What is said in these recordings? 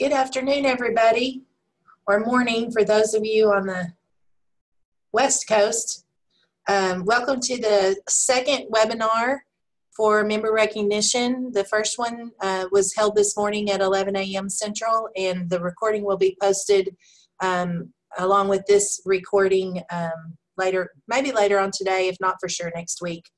Good afternoon, everybody, or morning for those of you on the West Coast. Um, welcome to the second webinar for member recognition. The first one uh, was held this morning at 11 a.m. Central, and the recording will be posted um, along with this recording um, later, maybe later on today, if not for sure next week.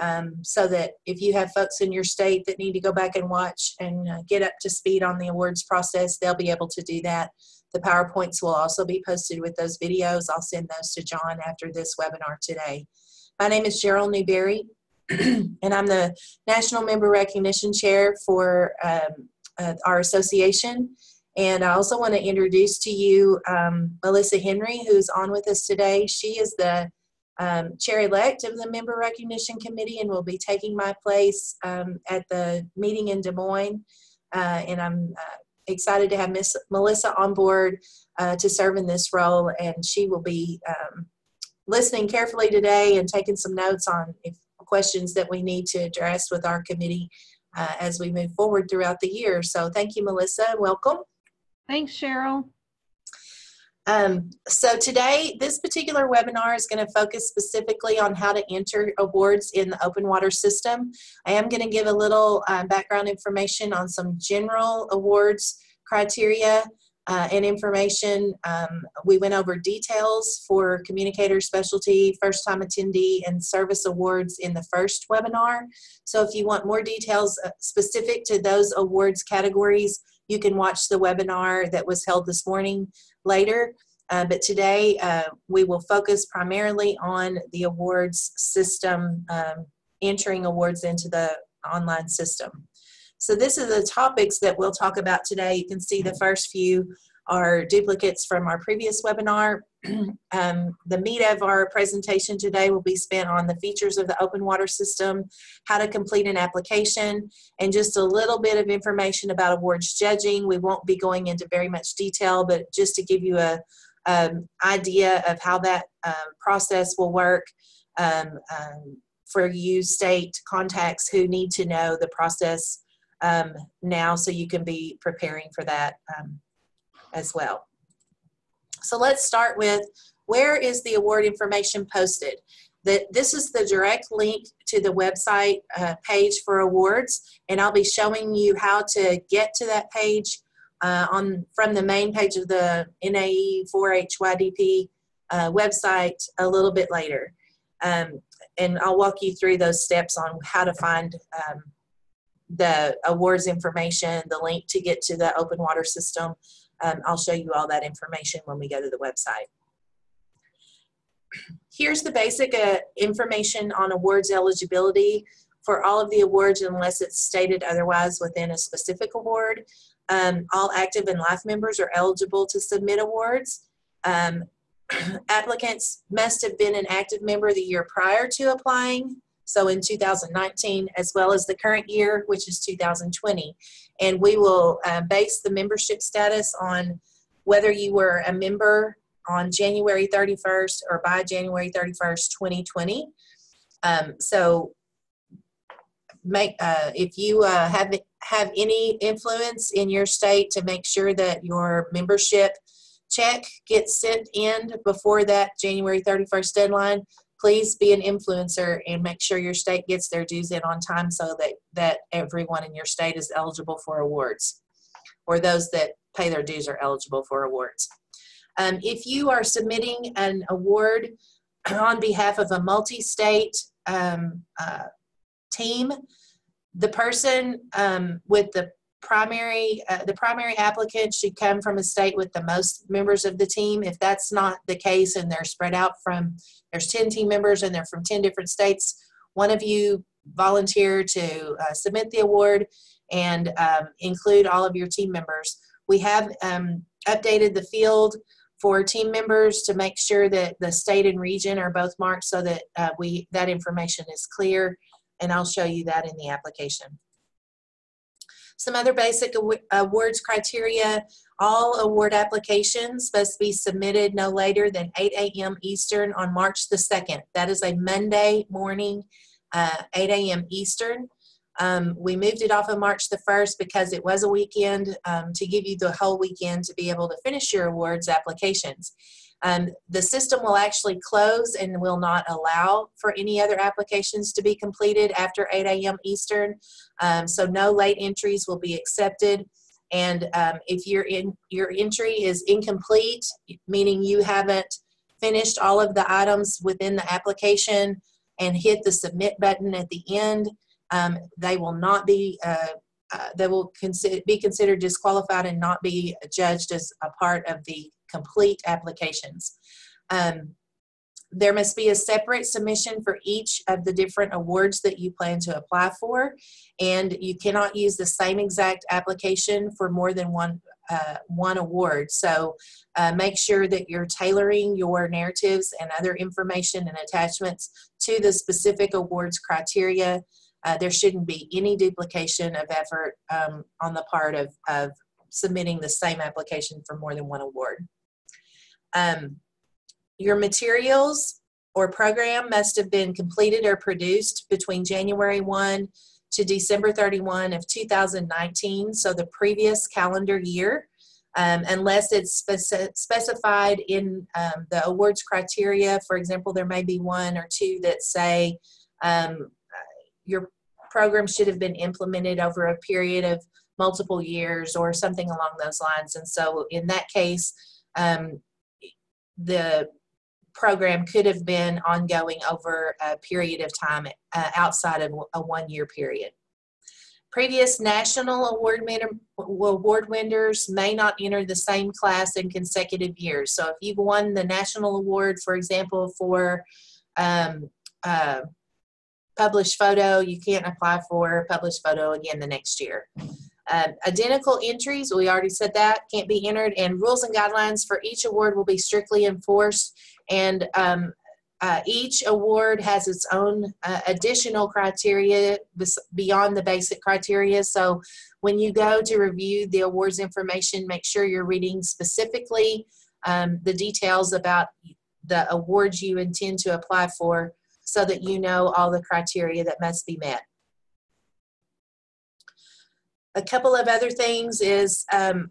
Um, so that if you have folks in your state that need to go back and watch and uh, get up to speed on the awards process, they'll be able to do that. The PowerPoints will also be posted with those videos. I'll send those to John after this webinar today. My name is Cheryl Newberry, and I'm the National Member Recognition Chair for um, uh, our association. And I also want to introduce to you um, Melissa Henry, who's on with us today. She is the um, chair-elect of the Member Recognition Committee and will be taking my place um, at the meeting in Des Moines. Uh, and I'm uh, excited to have Miss Melissa on board uh, to serve in this role, and she will be um, listening carefully today and taking some notes on if questions that we need to address with our committee uh, as we move forward throughout the year. So thank you, Melissa. And welcome. Thanks, Cheryl. Um, so today, this particular webinar is going to focus specifically on how to enter awards in the OpenWater system. I am going to give a little uh, background information on some general awards criteria uh, and information. Um, we went over details for communicator specialty, first time attendee, and service awards in the first webinar. So if you want more details uh, specific to those awards categories, you can watch the webinar that was held this morning later. Uh, but today uh, we will focus primarily on the awards system, um, entering awards into the online system. So this is the topics that we'll talk about today. You can see the first few are duplicates from our previous webinar. um, the meat of our presentation today will be spent on the features of the OpenWater system, how to complete an application, and just a little bit of information about awards judging. We won't be going into very much detail, but just to give you a um, idea of how that um, process will work um, um, for you state contacts who need to know the process um, now so you can be preparing for that as well. So let's start with where is the award information posted? That this is the direct link to the website uh, page for awards, and I'll be showing you how to get to that page uh, on from the main page of the NAE 4HYDP uh, website a little bit later. Um, and I'll walk you through those steps on how to find um, the awards information, the link to get to the OpenWater system, um, I'll show you all that information when we go to the website. Here's the basic uh, information on awards eligibility for all of the awards unless it's stated otherwise within a specific award. Um, all active and life members are eligible to submit awards. Um, applicants must have been an active member the year prior to applying so in 2019, as well as the current year, which is 2020. And we will uh, base the membership status on whether you were a member on January 31st or by January 31st, 2020. Um, so make uh, if you uh, have have any influence in your state to make sure that your membership check gets sent in before that January 31st deadline, please be an influencer and make sure your state gets their dues in on time so that, that everyone in your state is eligible for awards or those that pay their dues are eligible for awards. Um, if you are submitting an award on behalf of a multi-state um, uh, team, the person um, with the primary uh, the primary applicant should come from a state with the most members of the team. If that's not the case and they're spread out from there's 10 team members and they're from 10 different states one of you volunteer to uh, submit the award and um, include all of your team members. We have um, updated the field for team members to make sure that the state and region are both marked so that uh, we that information is clear and i'll show you that in the application some other basic awards criteria, all award applications must be submitted no later than 8 a.m. Eastern on March the 2nd. That is a Monday morning, uh, 8 a.m. Eastern. Um, we moved it off of March the 1st because it was a weekend um, to give you the whole weekend to be able to finish your awards applications. Um, the system will actually close and will not allow for any other applications to be completed after 8 a.m. Eastern. Um, so no late entries will be accepted. And um, if your in your entry is incomplete, meaning you haven't finished all of the items within the application and hit the submit button at the end, um, they will not be uh, uh, they will consider, be considered disqualified and not be judged as a part of the complete applications. Um, there must be a separate submission for each of the different awards that you plan to apply for, and you cannot use the same exact application for more than one uh, one award. So uh, make sure that you're tailoring your narratives and other information and attachments to the specific awards criteria. Uh, there shouldn't be any duplication of effort um, on the part of, of submitting the same application for more than one award. Um, your materials or program must have been completed or produced between January 1 to December 31 of 2019, so the previous calendar year, um, unless it's speci specified in um, the awards criteria. For example, there may be one or two that say um, your program should have been implemented over a period of multiple years or something along those lines. And so in that case, um, the program could have been ongoing over a period of time uh, outside of a one year period. Previous national award, award winners may not enter the same class in consecutive years. So if you've won the national award, for example, for um, uh, published photo, you can't apply for published photo again the next year. Um, identical entries, we already said that, can't be entered, and rules and guidelines for each award will be strictly enforced. And um, uh, each award has its own uh, additional criteria beyond the basic criteria. So when you go to review the awards information, make sure you're reading specifically um, the details about the awards you intend to apply for so that you know all the criteria that must be met. A couple of other things is um,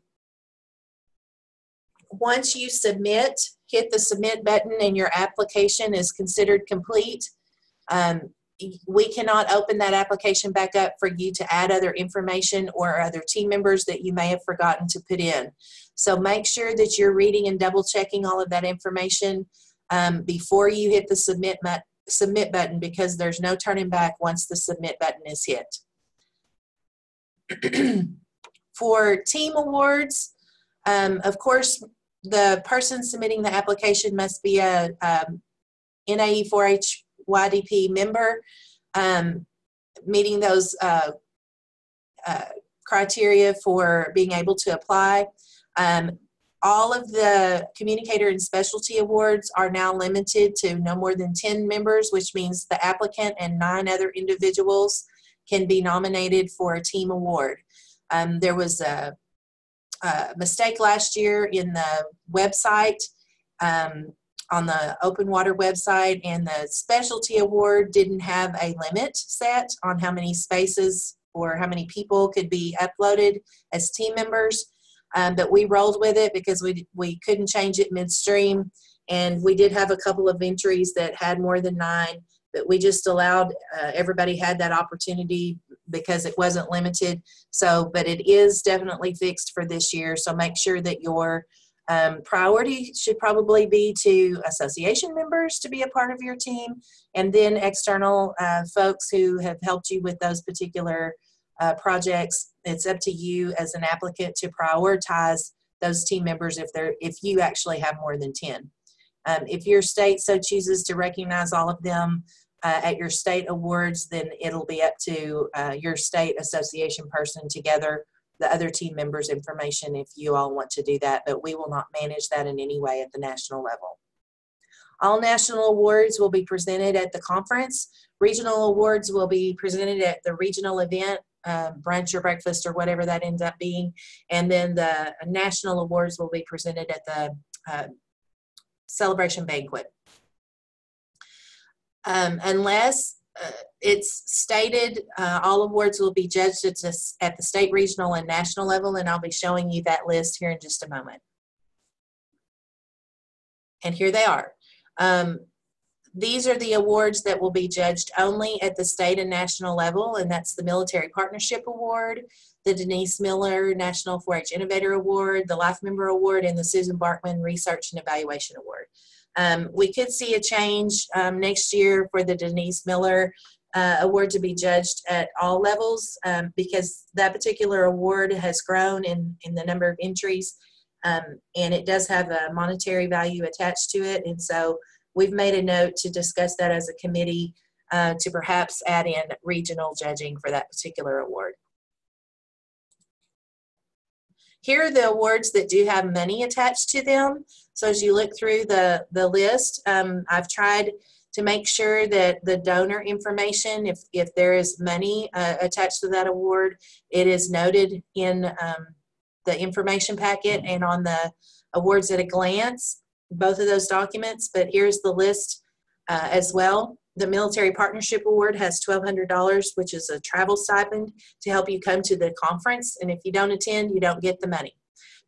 once you submit, hit the submit button and your application is considered complete. Um, we cannot open that application back up for you to add other information or other team members that you may have forgotten to put in. So make sure that you're reading and double checking all of that information um, before you hit the submit, submit button because there's no turning back once the submit button is hit. For team awards, um, of course, the person submitting the application must be a um, NAE 4-H YDP member, um, meeting those uh, uh, criteria for being able to apply. Um, all of the communicator and specialty awards are now limited to no more than 10 members, which means the applicant and nine other individuals can be nominated for a team award. Um, there was a, a, mistake last year in the website, um, on the OpenWater website, and the specialty award didn't have a limit set on how many spaces or how many people could be uploaded as team members. Um, but we rolled with it because we, we couldn't change it midstream. And we did have a couple of entries that had more than nine but we just allowed uh, everybody had that opportunity because it wasn't limited. So but it is definitely fixed for this year. So make sure that your um, priority should probably be to association members to be a part of your team and then external uh, folks who have helped you with those particular uh, projects. It's up to you as an applicant to prioritize those team members if they're if you actually have more than 10 um, if your state so chooses to recognize all of them uh, at your state awards, then it'll be up to uh, your state association person to gather the other team members' information if you all want to do that, but we will not manage that in any way at the national level. All national awards will be presented at the conference. Regional awards will be presented at the regional event, uh, brunch or breakfast or whatever that ends up being. And then the national awards will be presented at the uh, celebration banquet. Um, unless uh, it's stated uh, all awards will be judged at, this, at the state, regional, and national level, and I'll be showing you that list here in just a moment. And here they are. Um, these are the awards that will be judged only at the state and national level, and that's the Military Partnership Award, the Denise Miller National 4-H Innovator Award, the Life Member Award, and the Susan Barkman Research and Evaluation Award. Um, we could see a change um, next year for the Denise Miller uh, award to be judged at all levels um, because that particular award has grown in, in the number of entries um, and it does have a monetary value attached to it. And so we've made a note to discuss that as a committee uh, to perhaps add in regional judging for that particular award. Here are the awards that do have money attached to them. So as you look through the, the list, um, I've tried to make sure that the donor information, if, if there is money uh, attached to that award, it is noted in um, the information packet and on the awards at a glance, both of those documents. But here's the list uh, as well. The Military Partnership Award has $1,200, which is a travel stipend to help you come to the conference. And if you don't attend, you don't get the money.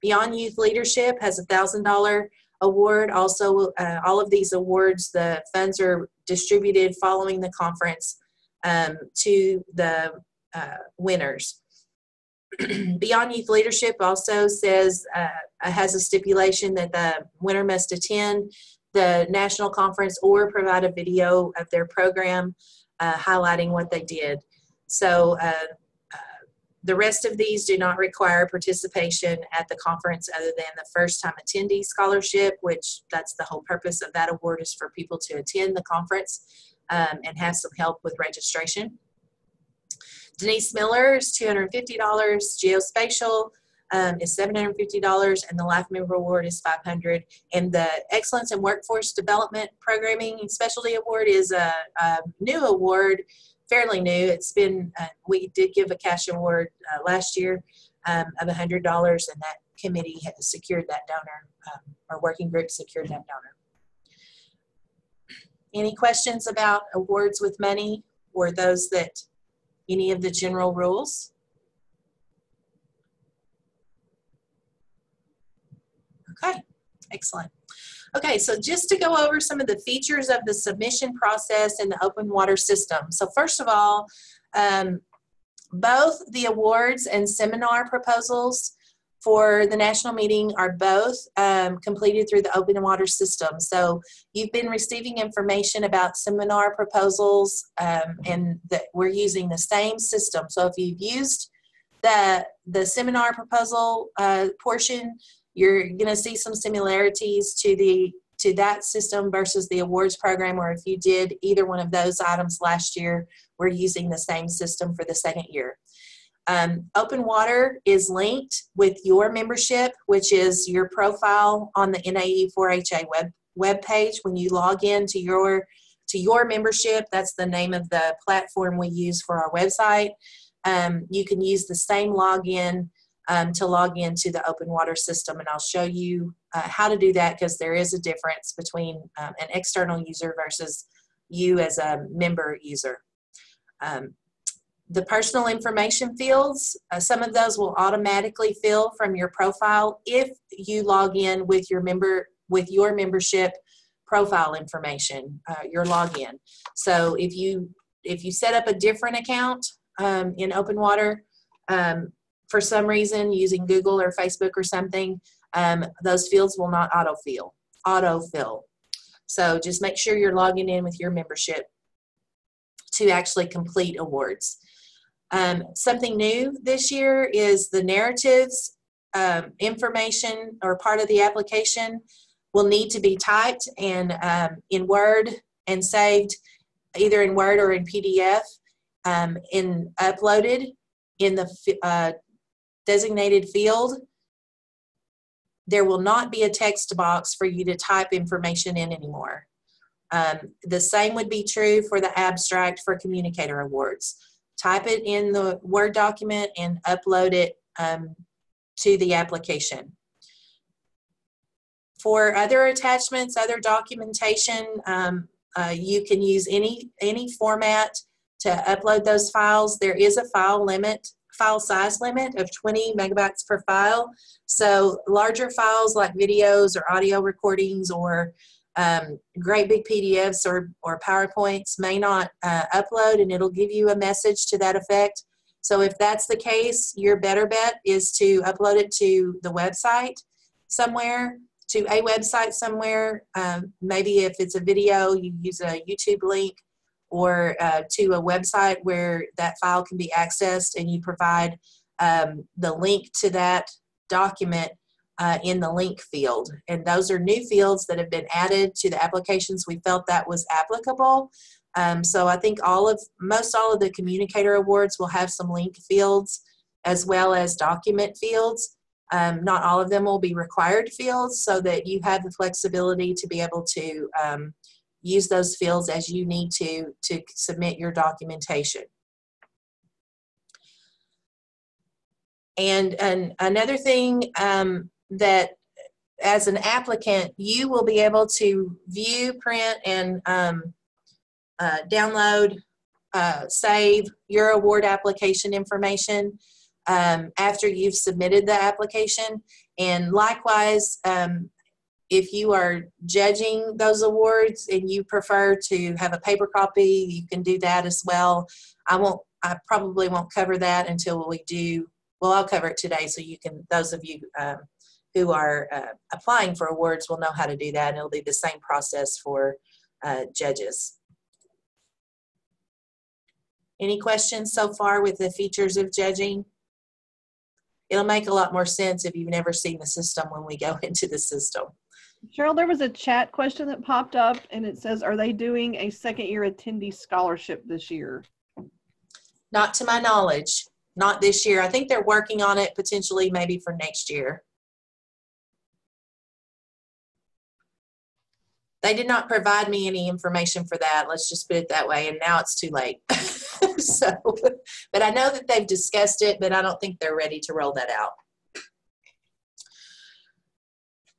Beyond Youth Leadership has a $1,000 award. Also, uh, all of these awards, the funds are distributed following the conference um, to the uh, winners. Beyond Youth Leadership also says, uh, has a stipulation that the winner must attend the national conference or provide a video of their program uh, highlighting what they did. So uh, uh, the rest of these do not require participation at the conference other than the first time attendee scholarship, which that's the whole purpose of that award is for people to attend the conference um, and have some help with registration. Denise Miller is $250, Geospatial um, is $750 and the Life Member Award is 500 And the Excellence in Workforce Development Programming Specialty Award is a, a new award, fairly new. It's been, uh, we did give a cash award uh, last year um, of $100 and that committee secured that donor, um, our working group secured that donor. Any questions about awards with money or those that, any of the general rules? Okay, excellent. Okay, so just to go over some of the features of the submission process in the OpenWater system. So first of all, um, both the awards and seminar proposals for the national meeting are both um, completed through the OpenWater system. So you've been receiving information about seminar proposals um, and that we're using the same system. So if you've used the, the seminar proposal uh, portion, you're going to see some similarities to the to that system versus the awards program or if you did either one of those items last year we're using the same system for the second year um, OpenWater is linked with your membership which is your profile on the nae 4ha web page when you log in to your to your membership that's the name of the platform we use for our website um, you can use the same login um, to log into the OpenWater system. And I'll show you uh, how to do that because there is a difference between um, an external user versus you as a member user. Um, the personal information fields, uh, some of those will automatically fill from your profile if you log in with your member with your membership profile information, uh, your login. So if you if you set up a different account um, in OpenWater, um, for some reason using Google or Facebook or something, um, those fields will not autofill. Autofill. So just make sure you're logging in with your membership to actually complete awards. Um, something new this year is the narratives um, information or part of the application will need to be typed and um, in Word and saved either in Word or in PDF um, and uploaded in the uh, designated field, there will not be a text box for you to type information in anymore. Um, the same would be true for the abstract for communicator awards. Type it in the Word document and upload it um, to the application. For other attachments, other documentation, um, uh, you can use any any format to upload those files. There is a file limit, file size limit of 20 megabytes per file. So larger files like videos or audio recordings or um, great big PDFs or, or PowerPoints may not uh, upload and it'll give you a message to that effect. So if that's the case, your better bet is to upload it to the website somewhere, to a website somewhere. Um, maybe if it's a video, you use a YouTube link or uh, to a website where that file can be accessed and you provide um, the link to that document uh, in the link field. And those are new fields that have been added to the applications. We felt that was applicable. Um, so I think all of, most all of the communicator awards will have some link fields as well as document fields. Um, not all of them will be required fields so that you have the flexibility to be able to um, use those fields as you need to to submit your documentation. And, and another thing um, that as an applicant, you will be able to view, print, and um, uh, download, uh, save your award application information um, after you've submitted the application. And likewise, um, if you are judging those awards and you prefer to have a paper copy, you can do that as well. I won't, I probably won't cover that until we do, well, I'll cover it today so you can, those of you um, who are uh, applying for awards will know how to do that and it'll be the same process for uh, judges. Any questions so far with the features of judging? It'll make a lot more sense if you've never seen the system when we go into the system. Cheryl, there was a chat question that popped up and it says, are they doing a second year attendee scholarship this year? Not to my knowledge, not this year. I think they're working on it potentially maybe for next year. They did not provide me any information for that. Let's just put it that way. And now it's too late. so, but I know that they've discussed it, but I don't think they're ready to roll that out.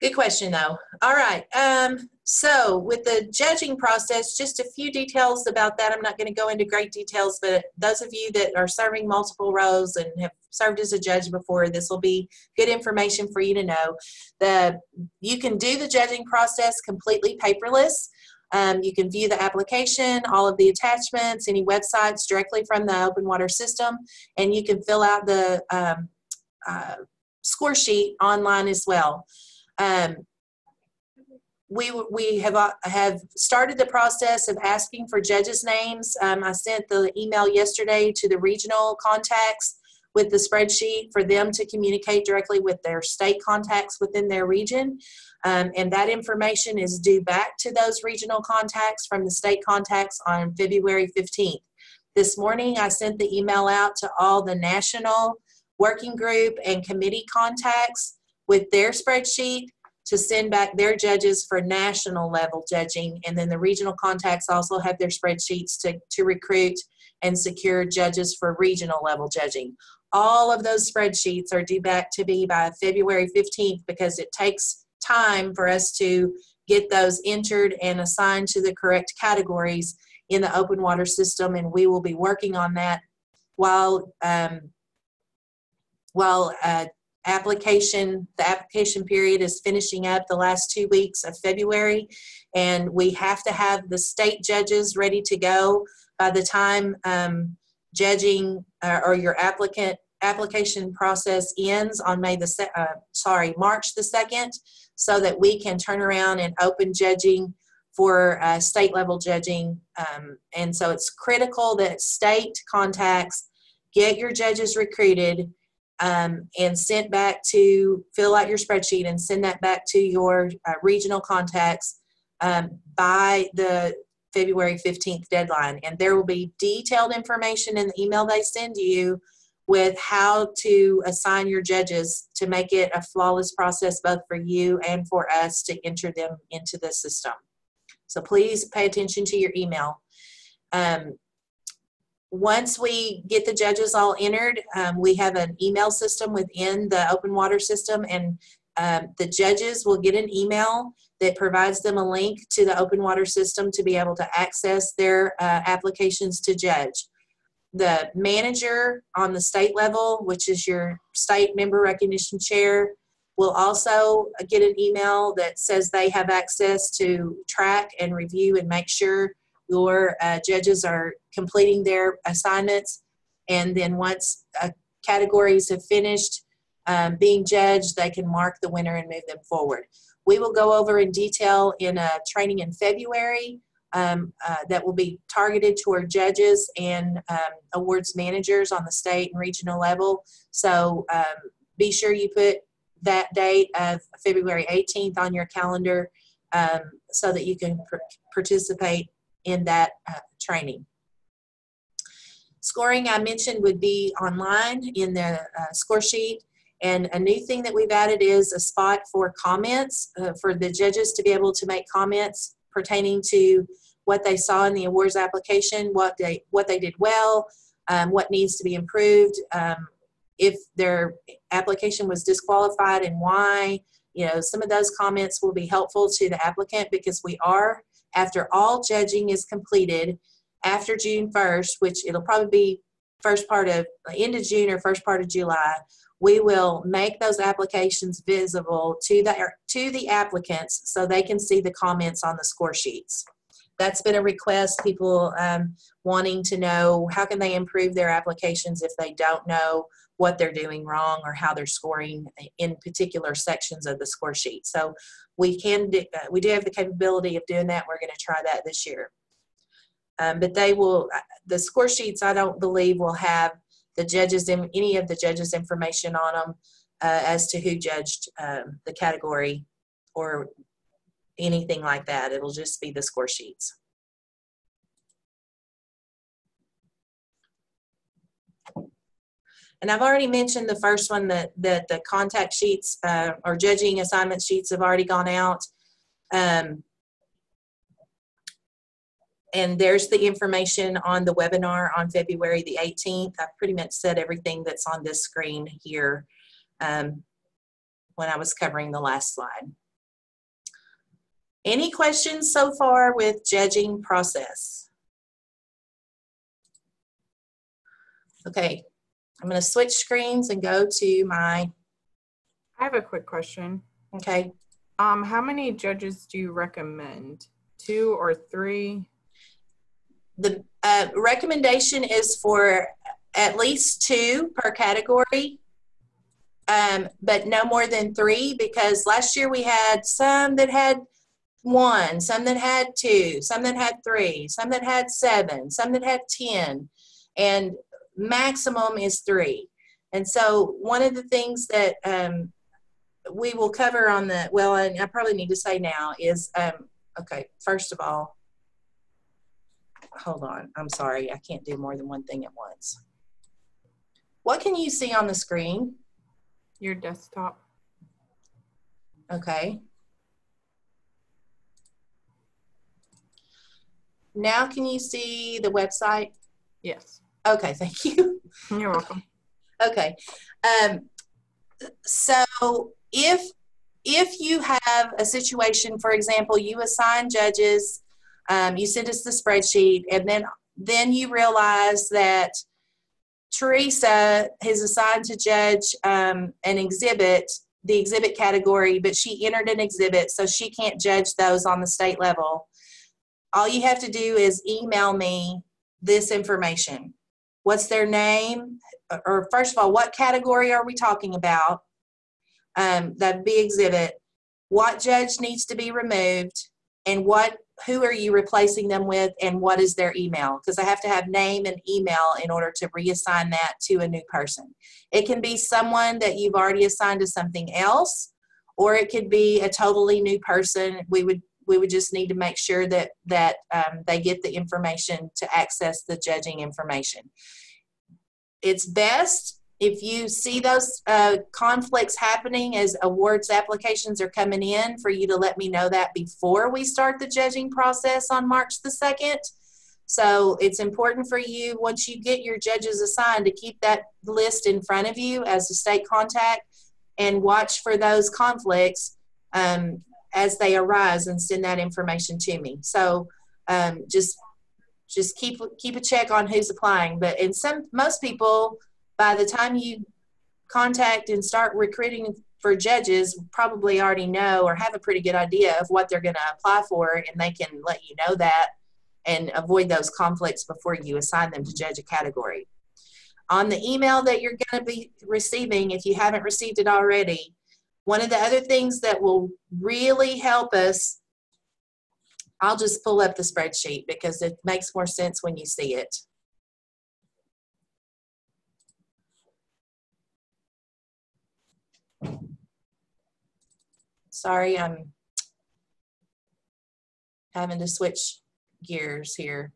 Good question, though. All right. Um, so, with the judging process, just a few details about that. I'm not going to go into great details, but those of you that are serving multiple roles and have served as a judge before, this will be good information for you to know. The you can do the judging process completely paperless. Um, you can view the application, all of the attachments, any websites directly from the OpenWater system, and you can fill out the um, uh, score sheet online as well. Um, we, we have, uh, have started the process of asking for judges' names. Um, I sent the email yesterday to the regional contacts with the spreadsheet for them to communicate directly with their state contacts within their region. Um, and that information is due back to those regional contacts from the state contacts on February 15th. This morning, I sent the email out to all the national working group and committee contacts with their spreadsheet to send back their judges for national level judging. And then the regional contacts also have their spreadsheets to, to recruit and secure judges for regional level judging. All of those spreadsheets are due back to be by February 15th because it takes time for us to get those entered and assigned to the correct categories in the OpenWater system. And we will be working on that while um, while uh, application, the application period is finishing up the last two weeks of February, and we have to have the state judges ready to go by the time um, judging uh, or your applicant application process ends on May the se- uh, sorry March the second, so that we can turn around and open judging for uh, state level judging. Um, and so it's critical that state contacts get your judges recruited um, and sent back to fill out your spreadsheet and send that back to your uh, regional contacts um, by the February 15th deadline. And there will be detailed information in the email they send you with how to assign your judges to make it a flawless process both for you and for us to enter them into the system. So please pay attention to your email. Um, once we get the judges all entered, um, we have an email system within the OpenWater system, and um, the judges will get an email that provides them a link to the OpenWater system to be able to access their uh, applications to judge. The manager on the state level, which is your state member recognition chair, will also get an email that says they have access to track and review and make sure your uh, judges are completing their assignments. And then once uh, categories have finished um, being judged, they can mark the winner and move them forward. We will go over in detail in a training in February um, uh, that will be targeted toward judges and um, awards managers on the state and regional level. So um, be sure you put that date of February 18th on your calendar um, so that you can participate in that uh, training. Scoring I mentioned would be online in the uh, score sheet. And a new thing that we've added is a spot for comments uh, for the judges to be able to make comments pertaining to what they saw in the awards application, what they what they did well, um, what needs to be improved, um, if their application was disqualified and why. You know, some of those comments will be helpful to the applicant because we are, after all judging is completed, after June 1st, which it'll probably be first part of end of June or first part of July, we will make those applications visible to the to the applicants so they can see the comments on the score sheets. That's been a request people um, wanting to know how can they improve their applications if they don't know what they're doing wrong or how they're scoring in particular sections of the score sheet so we can do, uh, we do have the capability of doing that we're going to try that this year um, but they will uh, the score sheets i don't believe will have the judges in any of the judges information on them uh, as to who judged um, the category or anything like that. It'll just be the score sheets. And I've already mentioned the first one that, that the contact sheets uh, or judging assignment sheets have already gone out. Um, and there's the information on the webinar on February the 18th. I've pretty much said everything that's on this screen here um, when I was covering the last slide. Any questions so far with judging process? Okay, I'm going to switch screens and go to my. I have a quick question. Okay. Um, how many judges do you recommend? Two or three? The uh, recommendation is for at least two per category, um, but no more than three because last year we had some that had one, some that had two, some that had three, some that had seven, some that had 10, and maximum is three. And so, one of the things that um, we will cover on the, well, and I probably need to say now is um, okay, first of all, hold on, I'm sorry, I can't do more than one thing at once. What can you see on the screen? Your desktop. Okay. Now can you see the website? Yes. Okay, thank you. You're welcome. Okay. Um, so if if you have a situation, for example, you assign judges, um, you send us the spreadsheet, and then then you realize that Teresa is assigned to judge um, an exhibit, the exhibit category, but she entered an exhibit, so she can't judge those on the state level all you have to do is email me this information. What's their name? Or first of all, what category are we talking about? Um, that'd be exhibit. What judge needs to be removed? And what who are you replacing them with and what is their email? Because I have to have name and email in order to reassign that to a new person. It can be someone that you've already assigned to something else, or it could be a totally new person. We would we would just need to make sure that that um, they get the information to access the judging information. It's best if you see those uh, conflicts happening as awards applications are coming in for you to let me know that before we start the judging process on March the 2nd. So it's important for you, once you get your judges assigned, to keep that list in front of you as a state contact and watch for those conflicts um, as they arise and send that information to me. So um, just just keep keep a check on who's applying. But in some most people, by the time you contact and start recruiting for judges, probably already know or have a pretty good idea of what they're going to apply for, and they can let you know that and avoid those conflicts before you assign them to judge a category. On the email that you're going to be receiving, if you haven't received it already, one of the other things that will really help us, I'll just pull up the spreadsheet because it makes more sense when you see it. Sorry, I'm having to switch gears here.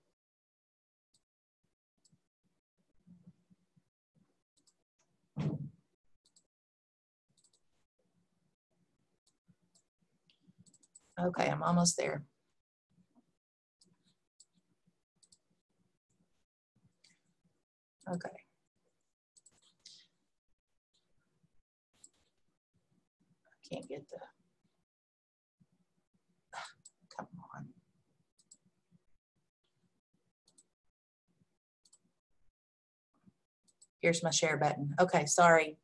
Okay, I'm almost there. Okay. I can't get the, come on. Here's my share button. Okay, sorry.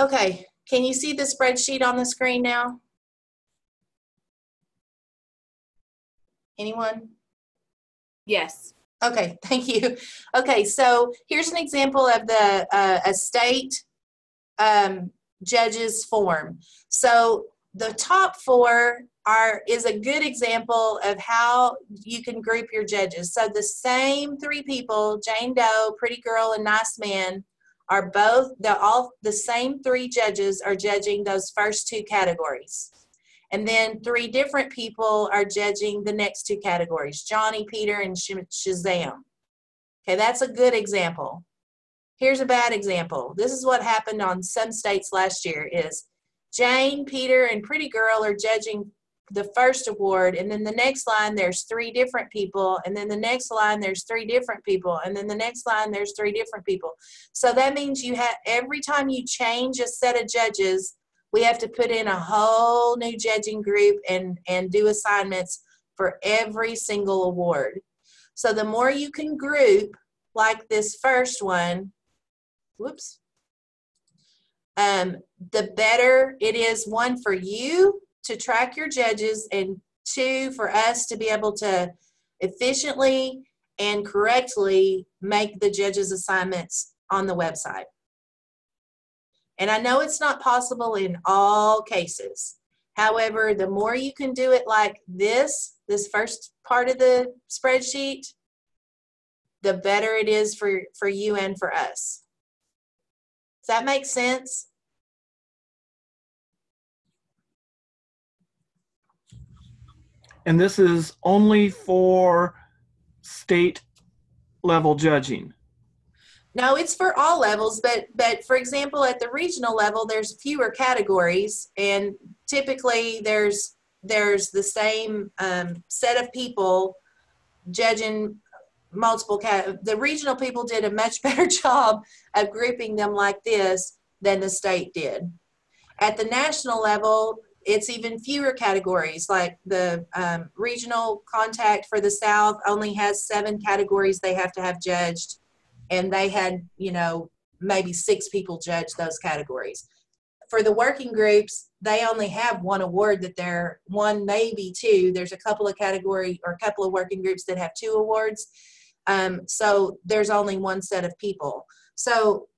Okay, can you see the spreadsheet on the screen now? Anyone? Yes. Okay, thank you. Okay, so here's an example of the uh, a state um, judges form. So the top four are is a good example of how you can group your judges. So the same three people, Jane Doe, Pretty Girl, and Nice Man, are both the all the same three judges are judging those first two categories. And then three different people are judging the next two categories Johnny, Peter, and Shazam. Okay, that's a good example. Here's a bad example. This is what happened on some states last year is Jane, Peter, and Pretty Girl are judging the first award and then the next line there's three different people and then the next line there's three different people and then the next line there's three different people so that means you have every time you change a set of judges we have to put in a whole new judging group and and do assignments for every single award. So the more you can group like this first one whoops um, the better it is one for you to track your judges and two for us to be able to efficiently and correctly make the judges assignments on the website and I know it's not possible in all cases. However, the more you can do it like this, this first part of the spreadsheet, the better it is for, for you and for us. Does that make sense? And this is only for state level judging. No, it's for all levels, but but for example, at the regional level, there's fewer categories, and typically there's there's the same um, set of people judging multiple cat. The regional people did a much better job of grouping them like this than the state did. At the national level, it's even fewer categories. Like the um, regional contact for the South only has seven categories they have to have judged and they had, you know, maybe six people judge those categories. For the working groups, they only have one award that they're one, maybe two. There's a couple of category or a couple of working groups that have two awards. Um, so there's only one set of people. So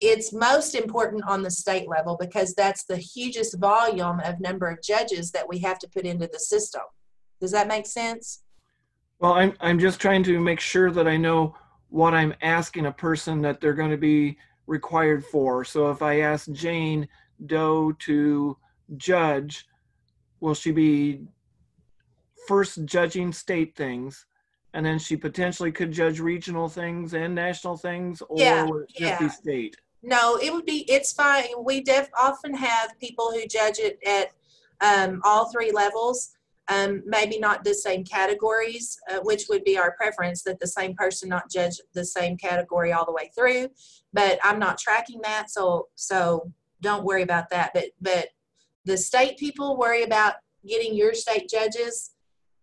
it's most important on the state level because that's the hugest volume of number of judges that we have to put into the system. Does that make sense? Well, I'm, I'm just trying to make sure that I know what I'm asking a person that they're going to be required for. So if I ask Jane Doe to judge, will she be first judging state things? And then she potentially could judge regional things and national things, or Yeah, would it just yeah. be state? No, it would be, it's fine. We def, often have people who judge it at um, all three levels. Um, maybe not the same categories, uh, which would be our preference that the same person not judge the same category all the way through. But I'm not tracking that, so so don't worry about that. But but the state people worry about getting your state judges.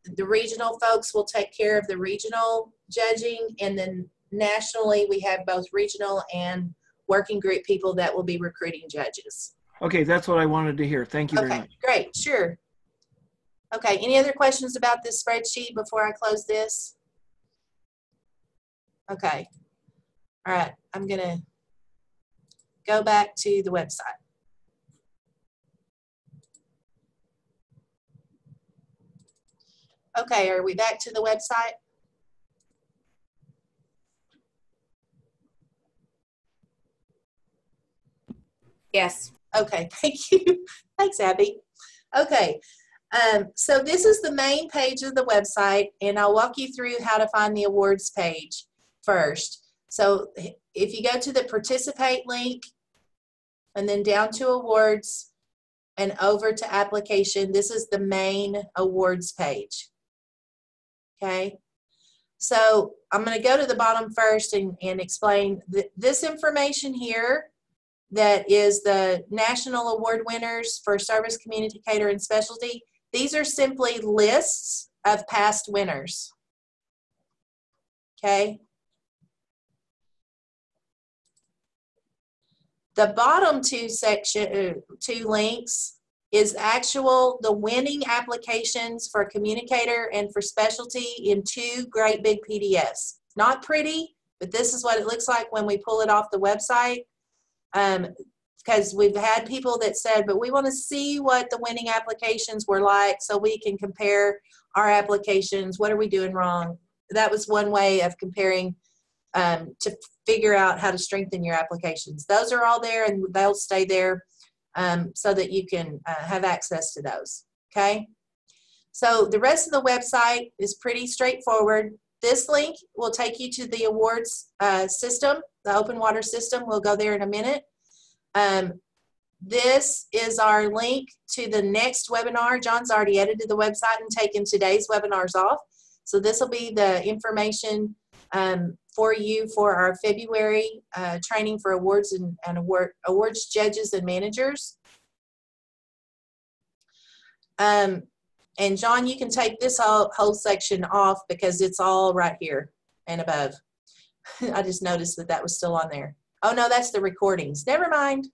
The regional folks will take care of the regional judging, and then nationally we have both regional and working group people that will be recruiting judges. Okay, that's what I wanted to hear. Thank you very Okay, much. great, sure. Okay, any other questions about this spreadsheet before I close this? Okay, all right, I'm gonna go back to the website. Okay, are we back to the website? Yes. Okay, thank you. Thanks, Abby. Okay, um, so this is the main page of the website, and I'll walk you through how to find the awards page first. So if you go to the participate link and then down to awards and over to application, this is the main awards page. Okay, so I'm going to go to the bottom first and, and explain th this information here that is the national award winners for service communicator and specialty. These are simply lists of past winners. Okay. The bottom two section, uh, two links is actual, the winning applications for communicator and for specialty in two great big PDFs. Not pretty, but this is what it looks like when we pull it off the website um, because we've had people that said, but we want to see what the winning applications were like so we can compare our applications. What are we doing wrong? That was one way of comparing um, to figure out how to strengthen your applications. Those are all there and they'll stay there um, so that you can uh, have access to those. Okay. So the rest of the website is pretty straightforward. This link will take you to the awards uh, system, the OpenWater system. We'll go there in a minute. Um, this is our link to the next webinar. John's already edited the website and taken today's webinars off. So this will be the information um, for you for our February uh, training for awards and, and award, awards judges and managers. Um, and John, you can take this whole, whole section off because it's all right here and above. I just noticed that that was still on there. Oh no, that's the recordings. Never mind.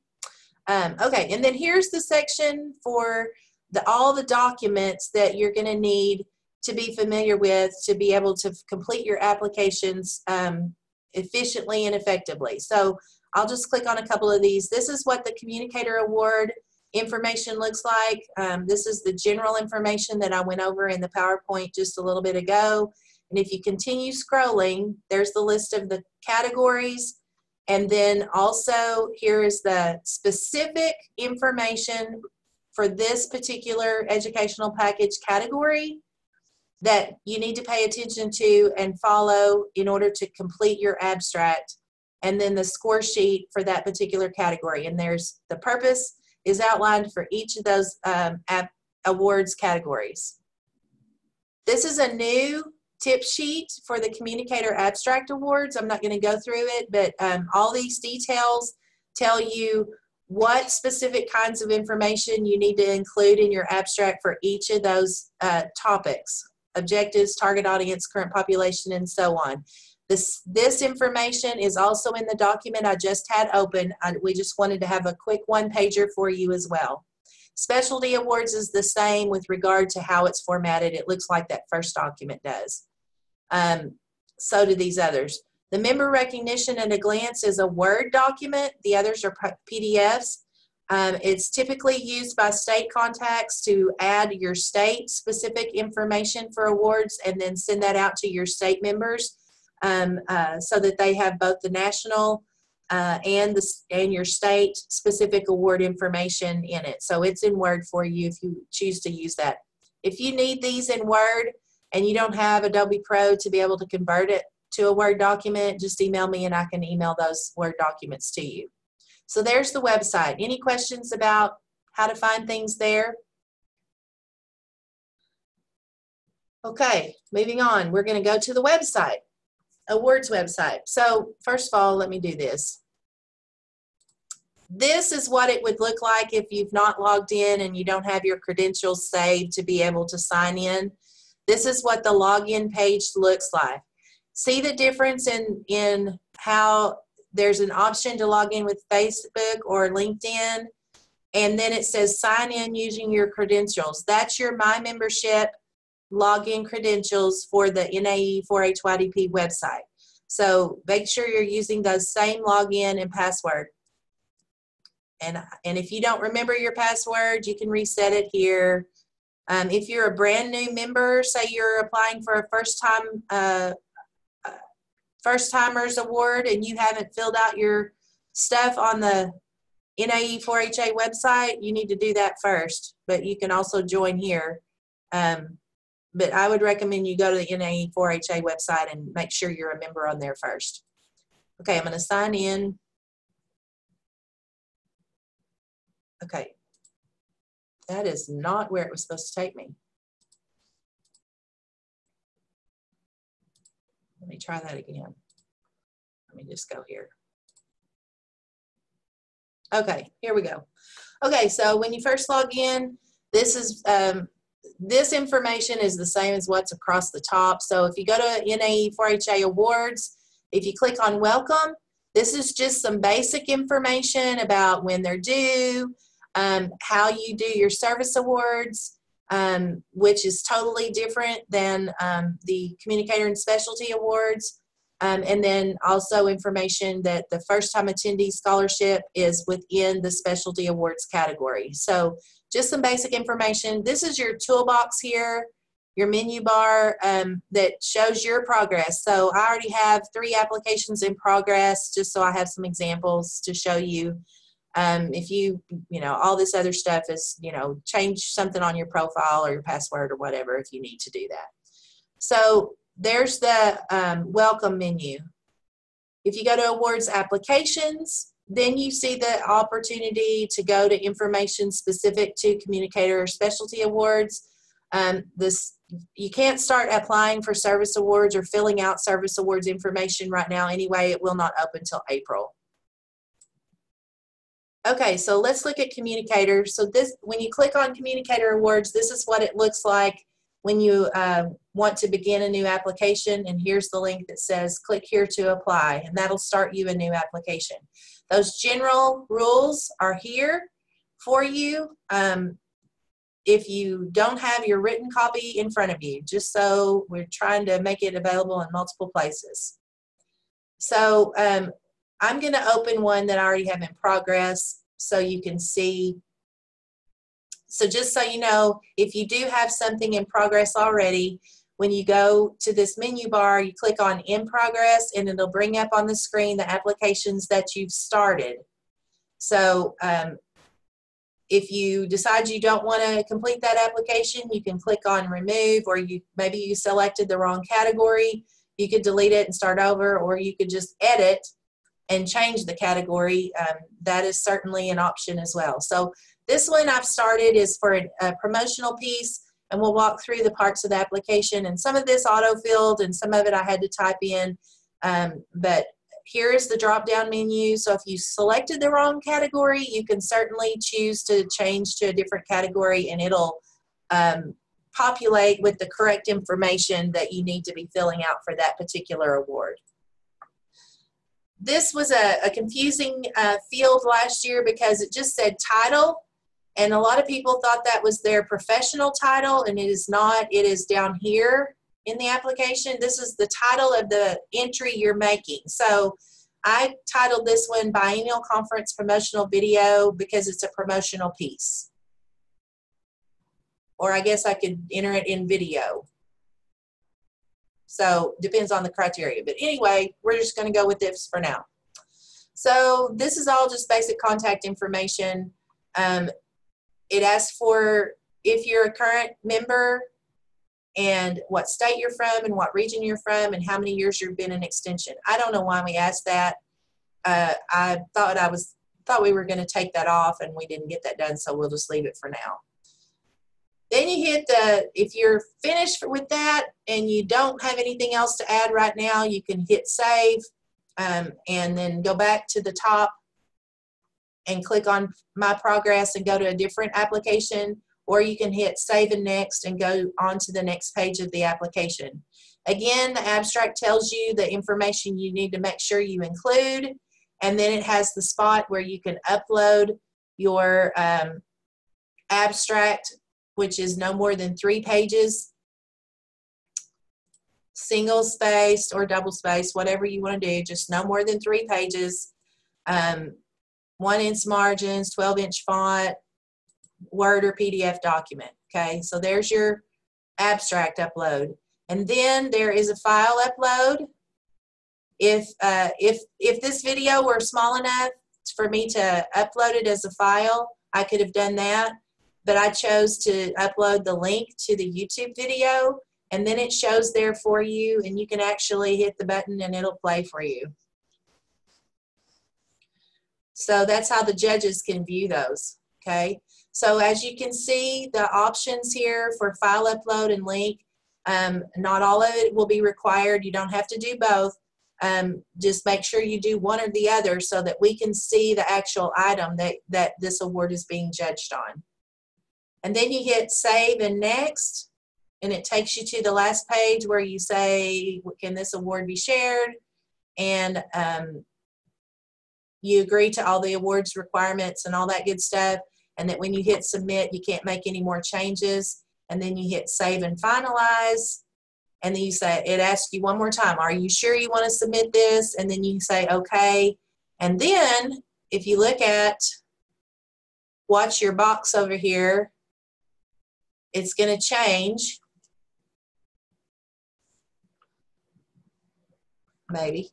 Um, okay, and then here's the section for the, all the documents that you're going to need to be familiar with to be able to complete your applications um, efficiently and effectively. So I'll just click on a couple of these. This is what the Communicator Award information looks like. Um, this is the general information that I went over in the PowerPoint just a little bit ago. And if you continue scrolling, there's the list of the categories. And then also here is the specific information for this particular educational package category that you need to pay attention to and follow in order to complete your abstract. And then the score sheet for that particular category. And there's the purpose is outlined for each of those um, awards categories. This is a new tip sheet for the Communicator Abstract Awards. I'm not going to go through it, but um, all these details tell you what specific kinds of information you need to include in your abstract for each of those uh, topics objectives, target audience, current population, and so on. This, this information is also in the document I just had open. I, we just wanted to have a quick one pager for you as well. Specialty awards is the same with regard to how it's formatted. It looks like that first document does. Um, so do these others. The member recognition at a glance is a Word document. The others are PDFs. Um, it's typically used by state contacts to add your state specific information for awards and then send that out to your state members um, uh, so that they have both the national uh, and the and your state specific award information in it. So it's in Word for you if you choose to use that. If you need these in Word and you don't have Adobe Pro to be able to convert it to a Word document, just email me and I can email those Word documents to you. So there's the website. Any questions about how to find things there? Okay, moving on. We're going to go to the website, awards website. So first of all, let me do this. This is what it would look like if you've not logged in and you don't have your credentials saved to be able to sign in. This is what the login page looks like. See the difference in, in how there's an option to log in with Facebook or LinkedIn, and then it says sign in using your credentials. That's your My Membership login credentials for the NAE 4-HYDP website. So make sure you're using those same login and password. And, and if you don't remember your password, you can reset it here. Um, if you're a brand new member, say you're applying for a first time uh, first timers award and you haven't filled out your stuff on the NAE 4HA website, you need to do that first. But you can also join here. Um, but I would recommend you go to the NAE 4HA website and make sure you're a member on there first. Okay, I'm going to sign in. Okay. That is not where it was supposed to take me. Let me try that again. Let me just go here. Okay, here we go. Okay, so when you first log in, this is um, this information is the same as what's across the top. So if you go to NAE 4HA Awards, if you click on Welcome, this is just some basic information about when they're due, um, how you do your service awards, um, which is totally different than um, the Communicator and Specialty Awards. Um, and then also information that the first time attendee scholarship is within the specialty awards category. So just some basic information. This is your toolbox here, your menu bar um, that shows your progress. So I already have three applications in progress, just so I have some examples to show you. Um, if you, you know, all this other stuff is, you know, change something on your profile or your password or whatever if you need to do that. So there's the um, welcome menu. If you go to awards applications, then you see the opportunity to go to information specific to communicator or specialty awards. Um, this you can't start applying for service awards or filling out service awards information right now anyway. It will not open until April. Okay, so let's look at communicator. So this, when you click on communicator awards, this is what it looks like when you uh, want to begin a new application. And here's the link that says click here to apply, and that'll start you a new application. Those general rules are here for you. Um, if you don't have your written copy in front of you, just so we're trying to make it available in multiple places. So um, I'm going to open one that I already have in progress so you can see. So just so you know, if you do have something in progress already, when you go to this menu bar, you click on in progress and it'll bring up on the screen the applications that you've started. So um, if you decide you don't want to complete that application, you can click on remove or you maybe you selected the wrong category. You could delete it and start over or you could just edit and change the category, um, that is certainly an option as well. So this one I've started is for a, promotional piece, and we'll walk through the parts of the application. And some of this auto-filled, and some of it I had to type in. Um, but here is the drop-down menu. So if you selected the wrong category, you can certainly choose to change to a different category, and it'll um, populate with the correct information that you need to be filling out for that particular award this was a, a confusing uh, field last year because it just said title. And a lot of people thought that was their professional title and it is not. It is down here in the application. This is the title of the entry you're making. So i titled this one biennial conference promotional video because it's a promotional piece. Or i guess i could enter it in video so depends on the criteria. But anyway, we're just going to go with this for now. So this is all just basic contact information. Um, it asks for if you're a current member and what state you're from and what region you're from and how many years you've been in extension. I don't know why we asked that. Uh, I thought I was thought we were going to take that off and we didn't get that done, so we'll just leave it for now. Then you hit the, if you're finished with that and you don't have anything else to add right now, you can hit save um, and then go back to the top and click on my progress and go to a different application or you can hit save and next and go on to the next page of the application. Again, the abstract tells you the information you need to make sure you include and then it has the spot where you can upload your um, abstract which is no more than three pages, single spaced or double spaced, whatever you want to do, just no more than three pages, um, one inch margins, 12 inch font, Word or PDF document. Okay, so there's your abstract upload. And then there is a file upload. If, uh, if, if this video were small enough for me to upload it as a file, I could have done that but I chose to upload the link to the YouTube video and then it shows there for you and you can actually hit the button and it'll play for you. So that's how the judges can view those, okay? So as you can see, the options here for file upload and link, um, not all of it will be required. You don't have to do both. Um, just make sure you do one or the other so that we can see the actual item that, that this award is being judged on. And then you hit save and next, and it takes you to the last page where you say, can this award be shared? And um, you agree to all the awards requirements and all that good stuff. And that when you hit submit, you can't make any more changes. And then you hit save and finalize. And then you say, it asks you one more time, are you sure you want to submit this? And then you say, okay. And then if you look at, watch your box over here, it's going to change. Maybe.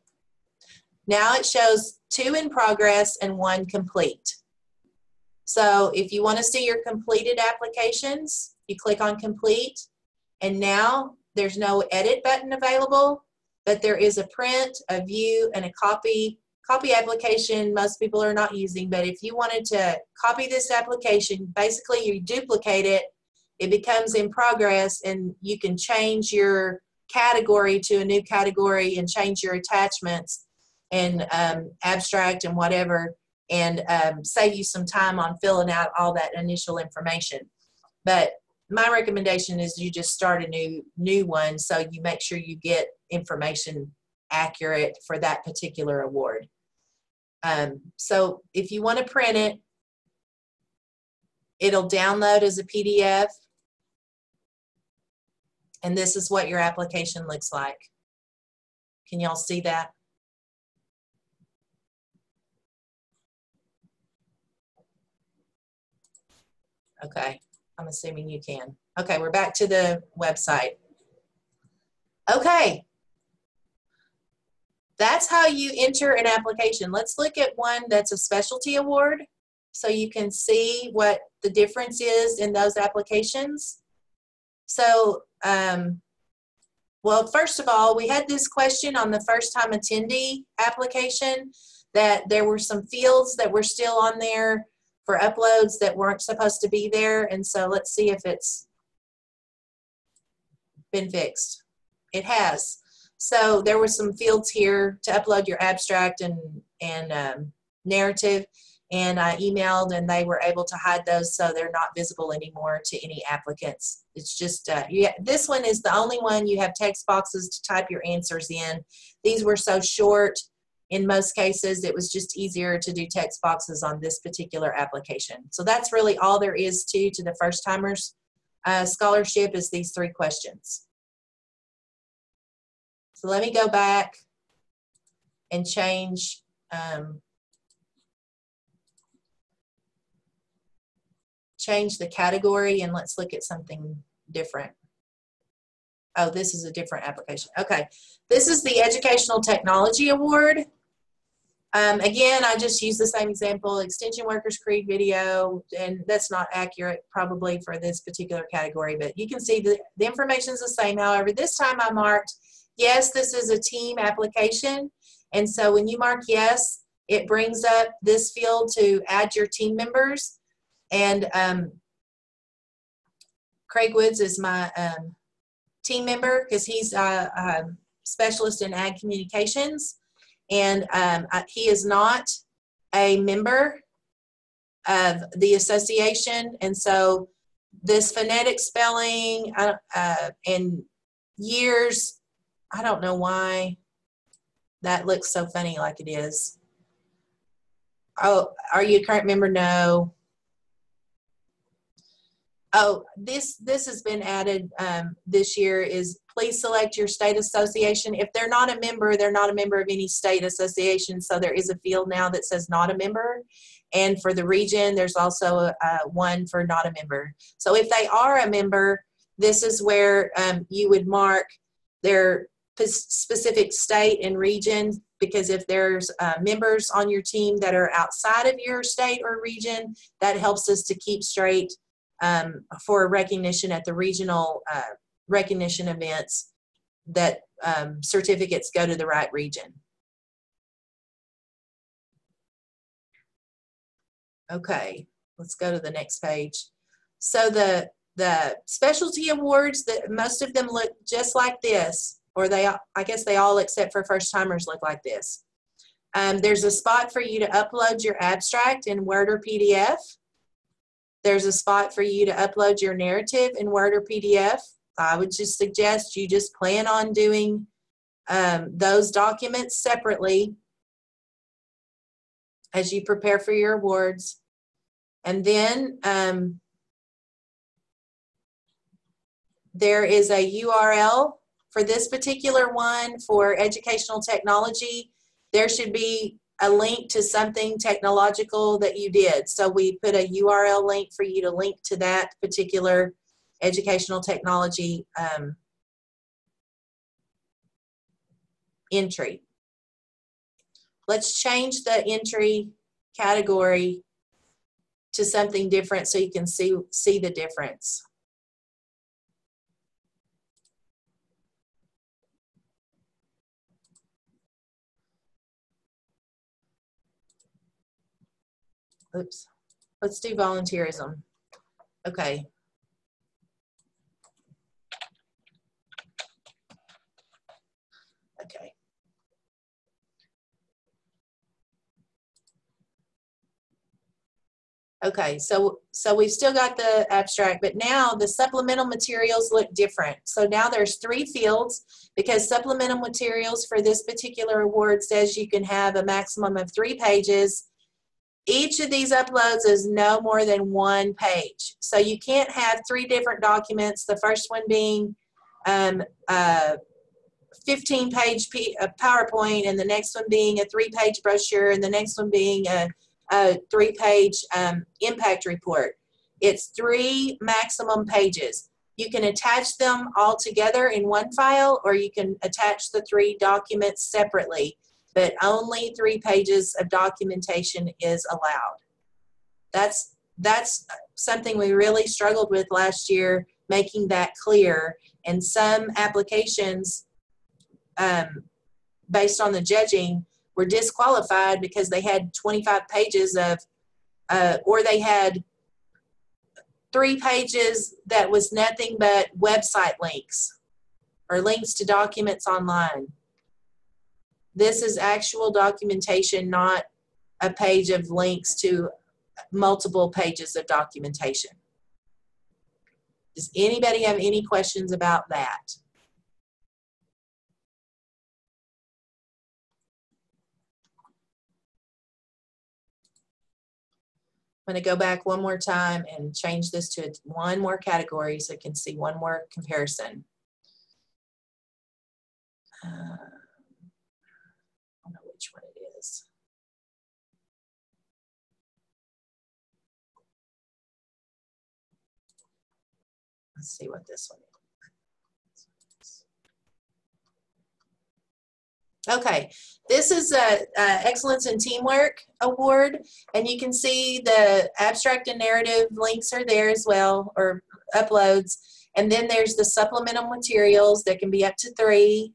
Now it shows two in progress and one complete. So if you want to see your completed applications, you click on complete and now there's no edit button available, but there is a print, a view, and a copy. Copy application most people are not using, but if you wanted to copy this application, basically you duplicate it it becomes in progress and you can change your category to a new category and change your attachments and um, abstract and whatever and um, save you some time on filling out all that initial information. But my recommendation is you just start a new new one so you make sure you get information accurate for that particular award. Um, so if you want to print it, it'll download as a PDF and this is what your application looks like. Can y'all see that? Okay, I'm assuming you can. Okay, we're back to the website. Okay, that's how you enter an application. Let's look at one that's a specialty award so you can see what the difference is in those applications. So, um, well, first of all, we had this question on the first time attendee application that there were some fields that were still on there for uploads that weren't supposed to be there. And so let's see if it's been fixed. It has. So there were some fields here to upload your abstract and, and um, narrative and I emailed and they were able to hide those so they're not visible anymore to any applicants. It's just, uh, yeah, this one is the only one you have text boxes to type your answers in. These were so short in most cases, it was just easier to do text boxes on this particular application. So that's really all there is to, to the first timers uh, scholarship is these three questions. So let me go back and change um, change the category and let's look at something different. Oh, this is a different application. Okay, this is the Educational Technology Award. Um, again, I just use the same example, Extension Workers Creed video, and that's not accurate probably for this particular category, but you can see the, the information is the same. However, this time I marked, yes, this is a team application. And so when you mark yes, it brings up this field to add your team members. And um, Craig Woods is my um, team member because he's a, a specialist in ag communications, and um, I, he is not a member of the association, and so this phonetic spelling uh, uh, and years, I don't know why that looks so funny like it is. Oh, are you a current member? No. Oh, this this has been added um, this year. Is please select your state association. If they're not a member, they're not a member of any state association. So there is a field now that says not a member. And for the region, there's also a one for not a member. So if they are a member, this is where um, you would mark their specific state and region because if there's uh, members on your team that are outside of your state or region, that helps us to keep straight um, for recognition at the regional uh, recognition events that um, certificates go to the right region. Okay, let's go to the next page. So the the specialty awards that most of them look just like this, or they I guess they all except for first timers look like this. Um, there's a spot for you to upload your abstract in Word or PDF. There's a spot for you to upload your narrative in Word or PDF. I would just suggest you just plan on doing um, those documents separately as you prepare for your awards. And then um, there is a URL for this particular one for educational technology. There should be a link to something technological that you did. So we put a URL link for you to link to that particular educational technology um, entry. Let's change the entry category to something different so you can see, see the difference. Oops, let's do volunteerism. Okay. Okay. Okay, so so we've still got the abstract, but now the supplemental materials look different. So now there's three fields because supplemental materials for this particular award says you can have a maximum of three pages each of these uploads is no more than one page. So you can't have three different documents, the first one being um, a 15 page PowerPoint, and the next one being a three page brochure, and the next one being a, a three page um, impact report. It's three maximum pages. You can attach them all together in one file, or you can attach the three documents separately but only three pages of documentation is allowed. That's, that's something we really struggled with last year, making that clear. And some applications, um, based on the judging, were disqualified because they had 25 pages of, uh, or they had three pages that was nothing but website links or links to documents online. This is actual documentation, not a page of links to multiple pages of documentation. Does anybody have any questions about that? I'm going to go back one more time and change this to one more category so you can see one more comparison. Uh, Let's see what this one is. Okay, this is a, a, Excellence in Teamwork Award, and you can see the abstract and narrative links are there as well, or uploads. And then there's the supplemental materials that can be up to three.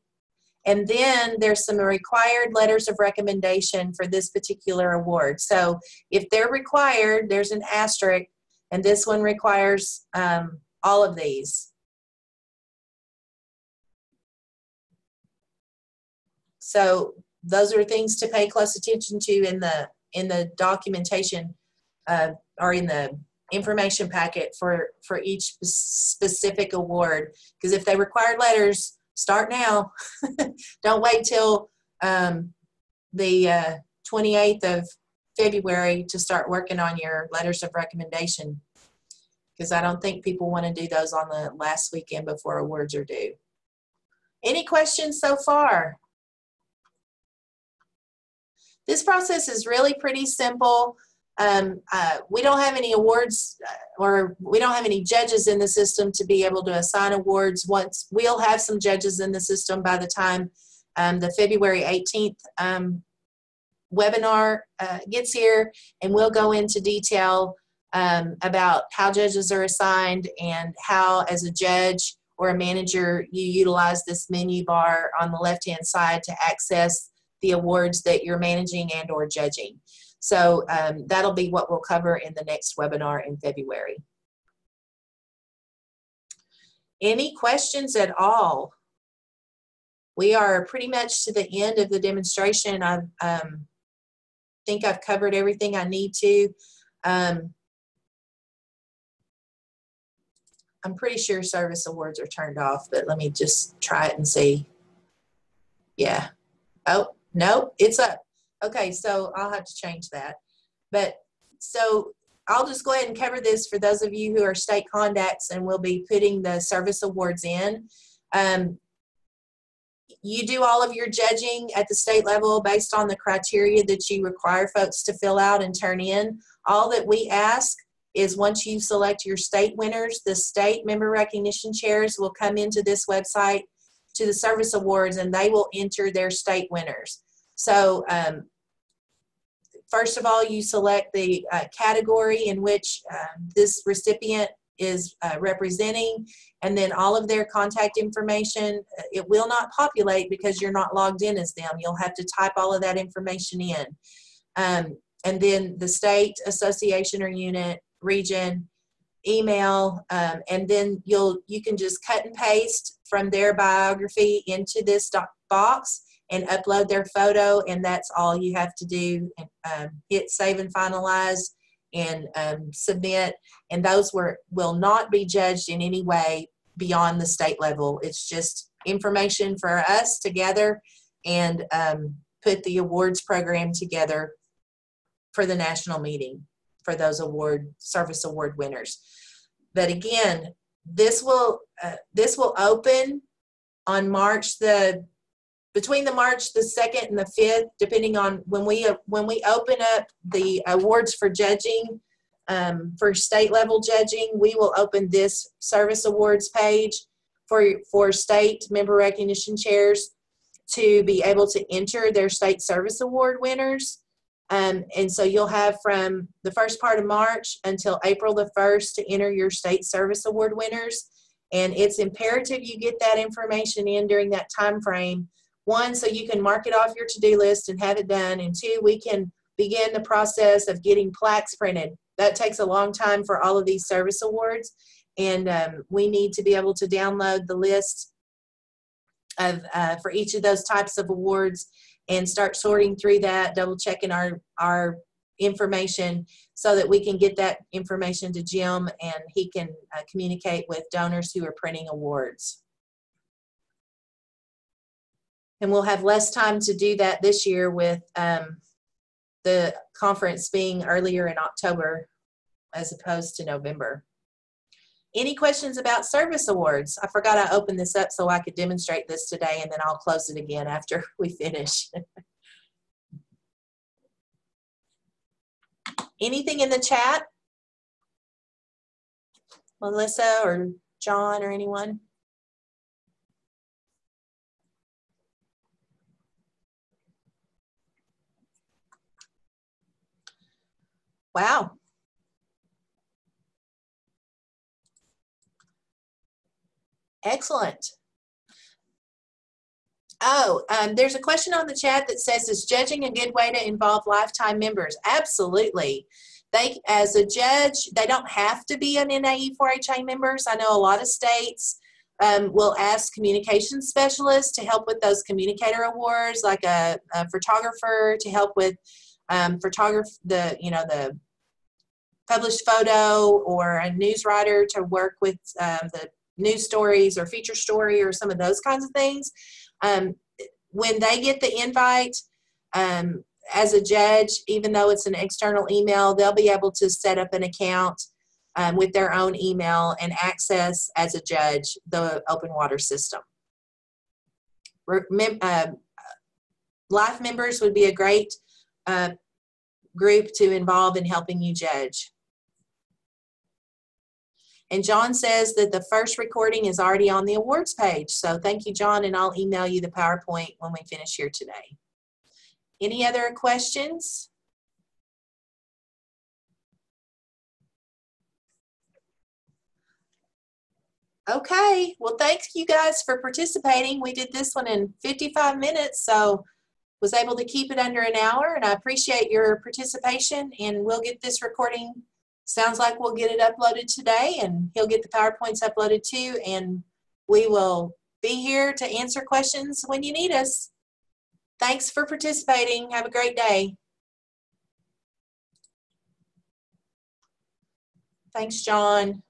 And then there's some required letters of recommendation for this particular award. So if they're required, there's an asterisk, and this one requires um, all of these. So those are things to pay close attention to in the in the documentation uh, or in the information packet for for each specific award. Because if they require letters, start now. Don't wait till um, the uh, 28th of February to start working on your letters of recommendation. Because I don't think people want to do those on the last weekend before awards are due. Any questions so far? This process is really pretty simple. Um, uh, we don't have any awards uh, or we don't have any judges in the system to be able to assign awards. Once we'll have some judges in the system by the time um, the February 18th um, webinar uh, gets here, and we'll go into detail um, about how judges are assigned and how, as a judge or a manager, you utilize this menu bar on the left-hand side to access the awards that you're managing and or judging. So um, that'll be what we'll cover in the next webinar in February. Any questions at all? We are pretty much to the end of the demonstration. I um, think I've covered everything I need to. Um, I'm pretty sure service awards are turned off, but let me just try it and see. Yeah. Oh, no, it's up. Okay, so I'll have to change that. But so I'll just go ahead and cover this for those of you who are state contacts and we'll be putting the service awards in. Um, you do all of your judging at the state level based on the criteria that you require folks to fill out and turn in. All that we ask is once you select your state winners, the state member recognition chairs will come into this website to the service awards and they will enter their state winners. So um, first of all, you select the uh, category in which um, this recipient is uh, representing, and then all of their contact information. Uh, it will not populate because you're not logged in as them. You'll have to type all of that information in. Um, and then the state, association or unit, region, email, um, and then you'll you can just cut and paste from their biography into this box and upload their photo, and that's all you have to do. Um, hit save and finalize and um, submit, and those were, will not be judged in any way beyond the state level. It's just information for us together and um, put the awards program together for the national meeting for those award service award winners. But again, this will uh, this will open on March the between the March the 2nd and the 5th, depending on when we when we open up the awards for judging um, for state level judging, we will open this service awards page for for state member recognition chairs to be able to enter their state service award winners. Um, and so you'll have from the first part of March until April the 1st to enter your state service award winners. And it's imperative you get that information in during that time frame one, so you can mark it off your to-do list and have it done. And two, we can begin the process of getting plaques printed. That takes a long time for all of these service awards. And um, we need to be able to download the list of uh, for each of those types of awards and start sorting through that, double checking our, our information so that we can get that information to Jim and he can uh, communicate with donors who are printing awards. And we'll have less time to do that this year with um, the conference being earlier in October as opposed to November. Any questions about service awards? I forgot I opened this up so I could demonstrate this today and then I'll close it again after we finish. Anything in the chat? Melissa or John or anyone? Wow. Excellent. Oh, um, there's a question on the chat that says, is judging a good way to involve lifetime members? Absolutely. They, as a judge, they don't have to be an NAE 4HA members. I know a lot of states um, will ask communication specialists to help with those communicator awards, like a, a photographer to help with um, the you know the published photo or a news writer to work with um, the news stories or feature story or some of those kinds of things. Um, when they get the invite, um, as a judge, even though it's an external email, they'll be able to set up an account um, with their own email and access as a judge the OpenWater system. Remem- uh, life members would be a great uh, group to involve in helping you judge. And John says that the first recording is already on the awards page. So thank you, John, and I'll email you the PowerPoint when we finish here today. Any other questions? Okay, well, thanks you guys for participating. We did this one in 55 minutes, so was able to keep it under an hour, and I appreciate your participation, and we'll get this recording. Sounds like we'll get it uploaded today, and he'll get the PowerPoints uploaded too, and we will be here to answer questions when you need us. Thanks for participating. Have a great day. Thanks, John.